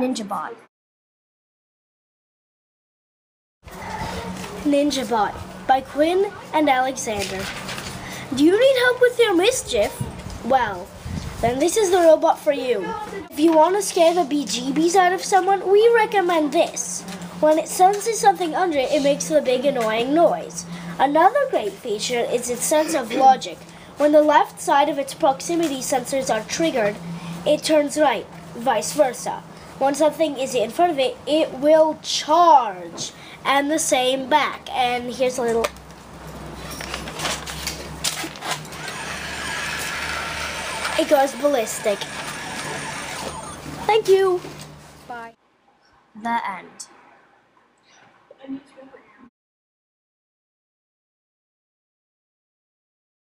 NinjaBot. NinjaBot by Quinn and Alexander. Do you need help with your mischief? Well, then this is the robot for you. If you want to scare the BGBs out of someone, we recommend this. When it senses something under it, it makes the big annoying noise. Another great feature is its sense of logic. When the left side of its proximity sensors are triggered, it turns right, vice versa. When something is in front of it, it will charge, and the same back. And here's a little. It goes ballistic. Thank you. Bye. The end.